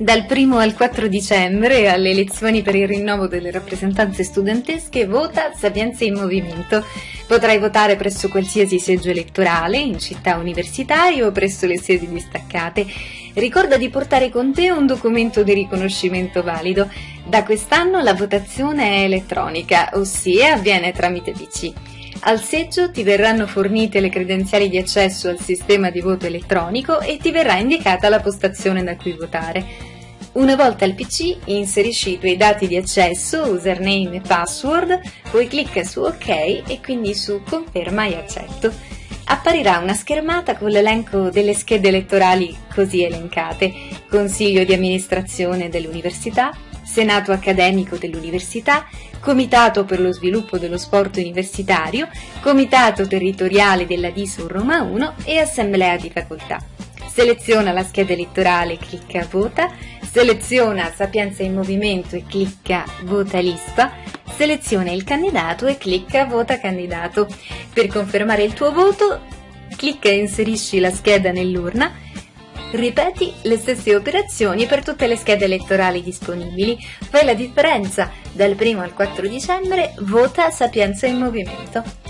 Dal 1 al 4 dicembre, alle elezioni per il rinnovo delle rappresentanze studentesche, vota Sapienza in Movimento. Potrai votare presso qualsiasi seggio elettorale, in città universitarie o presso le sedi distaccate. Ricorda di portare con te un documento di riconoscimento valido. Da quest'anno la votazione è elettronica, ossia avviene tramite PC. Al seggio ti verranno fornite le credenziali di accesso al sistema di voto elettronico e ti verrà indicata la postazione da cui votare. Una volta al PC inserisci i tuoi dati di accesso, username e password, poi clicca su OK e quindi su Conferma e accetto. Apparirà una schermata con l'elenco delle schede elettorali così elencate, Consiglio di amministrazione dell'università, Senato accademico dell'università, Comitato per lo sviluppo dello sport universitario, Comitato territoriale della DISO Roma 1 e Assemblea di facoltà. Seleziona la scheda elettorale, clicca Vota, Seleziona Sapienza in Movimento e clicca Vota lista. Seleziona il candidato e clicca Vota candidato. Per confermare il tuo voto, clicca e inserisci la scheda nell'urna. Ripeti le stesse operazioni per tutte le schede elettorali disponibili. Fai la differenza. Dal 1 al 4 dicembre vota Sapienza in Movimento.